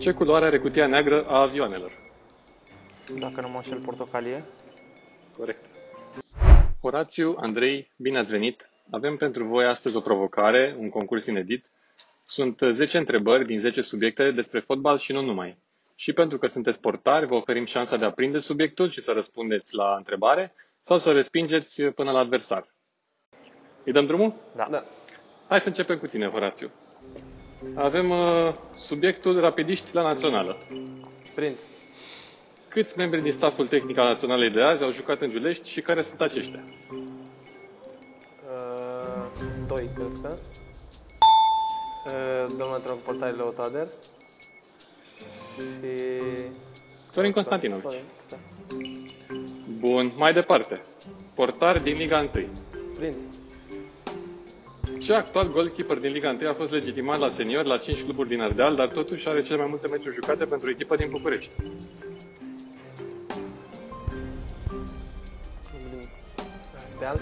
Ce culoare are cutia neagră a avioanelor? Dacă nu mă înșel, portocalie. Corect. Horațiu, Andrei, bine ați venit! Avem pentru voi astăzi o provocare, un concurs inedit. Sunt 10 întrebări din 10 subiecte despre fotbal și nu numai. Și pentru că sunteți portari, vă oferim șansa de a prinde subiectul și să răspundeți la întrebare sau să o respingeți până la adversar. Îi dăm drumul? Da. Da. Hai să începem cu tine, Horațiu. Avem uh, subiectul rapidiști la națională. Prind. Câți membri din staful tehnic al Naționalei de azi au jucat în Giulești și care sunt aceștia? Uh, doi, cred că. Uh, domnul antrenor portare Leo Toader. Și... Florin Constantinovici. Florin, Da. Bun, mai departe. Portar din Liga 1. Prind. Ce actual goalkeeper din Liga 1 a fost legitimat la senior la 5 cluburi din Ardeal, dar totuși are cele mai multe meciuri jucate pentru echipa din București? Din Ardeal.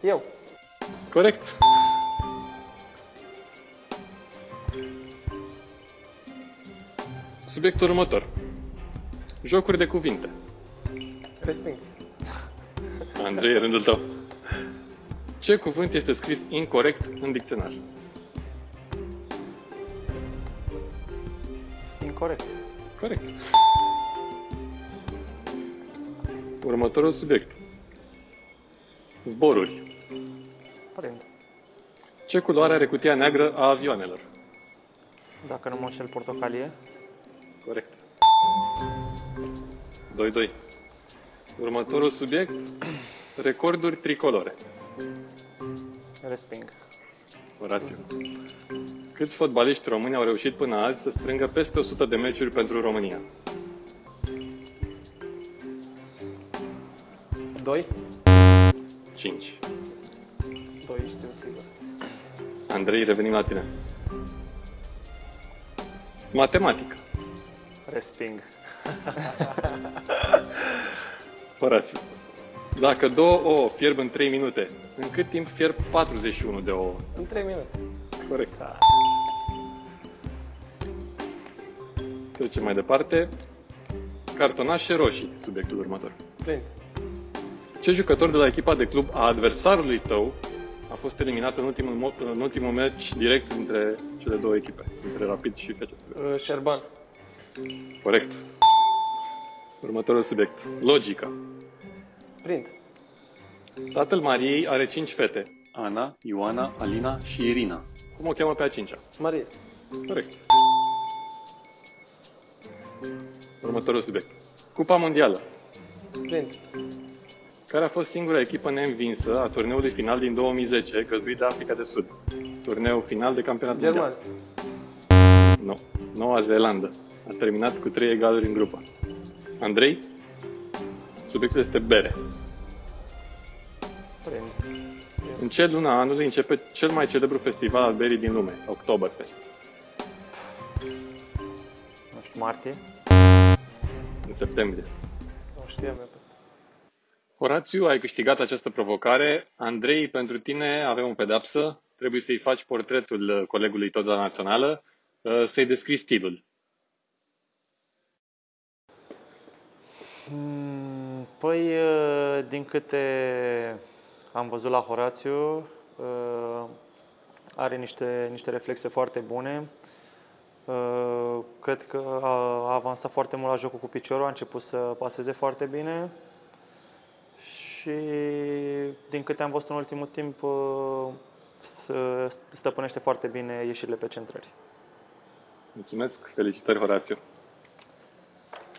Eu. Corect. Subiectul următor. Jocuri de cuvinte. Resping. Andrei, e rândul tău. Ce cuvânt este scris incorrect în dicționar? Incorrect. Corect. Următorul subiect. Zboruri. Prind. Ce culoare are cutia neagră a avioanelor? Dacă nu mă înșel, portocalie. Corect. 2-2. Următorul subiect. Recorduri tricolore. Resping. Orațiu. Câți fotbaliști români au reușit până azi să strângă peste 100 de meciuri pentru România? Doi. 5. Doi știu sigur. Andrei, revenim la tine. Matematică. Resping. Horațiu. Dacă două ouă fierb în 3 minute, în cât timp fierb 41 de ouă? În trei minute. Corect. Trecem mai departe. Cartonașe roșii, subiectul următor. Prind. Ce jucător de la echipa de club a adversarului tău a fost eliminat în ultimul, mo- în ultimul meci direct dintre cele două echipe, dintre Rapid și FCSB? Uh, Șerban. Corect. Următorul subiect. Logica. Prind. Tatăl Mariei are cinci fete. Ana, Ioana, Alina și Irina. Cum o cheamă pe a cincea? Marie. Corect. Următorul subiect. Cupa Mondială. Prind. Care a fost singura echipă neînvinsă a turneului final din 2010, găzduit de Africa de Sud. Turneul final de campionat German. mondial. Nu. Noua Zeelandă. A terminat cu trei egaluri în grupă. Andrei? Subiectul este bere. Prind. În ce lună a anului începe cel mai celebru festival al berii din lume, Oktoberfest? Nu știu, martie. În septembrie. Nu știam eu pe asta. Horațiu, ai câștigat această provocare. Andrei, pentru tine avem o pedapsă. Trebuie să-i faci portretul uh, colegului tot la națională, uh, să-i descrii stilul. Păi, uh, din câte am văzut la Horațiu, uh, are niște, niște reflexe foarte bune. Uh, Cred că a a avansat foarte mult la jocul cu piciorul, a început să paseze foarte bine și din câte am văzut în ultimul timp, uh, să- stăpânește foarte bine ieșirile pe centrări. Mulțumesc, felicitări, Horațiu.